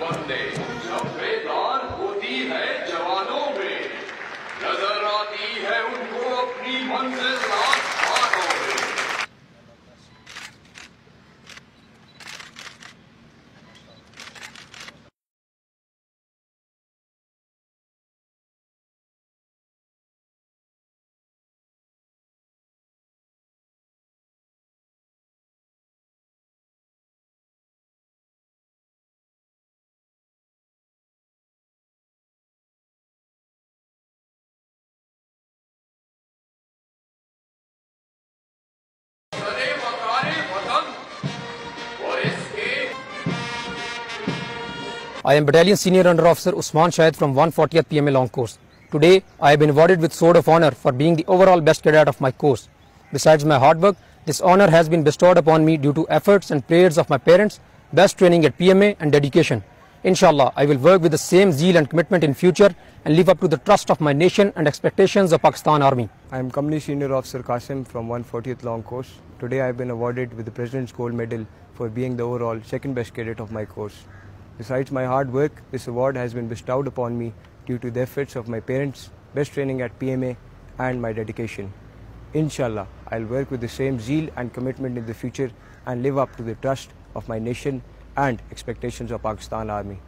بندے۔ جب ہوتی ہے جوانوں میں۔ نظر آتی ہے ان کو اپنی منزل ساتھ I am Battalion Senior Under Officer Usman Shahid from 140th PMA Long Course. Today, I have been awarded with Sword of Honor for being the overall best cadet of my course. Besides my hard work, this honor has been bestowed upon me due to efforts and prayers of my parents, best training at PMA and dedication. Inshallah, I will work with the same zeal and commitment in future and live up to the trust of my nation and expectations of Pakistan Army. I am Company Senior Officer Qasim from 140th Long Course. Today I have been awarded with the President's Gold Medal for being the overall second best cadet of my course. Besides my hard work, this award has been bestowed upon me due to the efforts of my parents, best training at PMA, and my dedication. Inshallah, I'll work with the same zeal and commitment in the future and live up to the trust of my nation and expectations of Pakistan Army.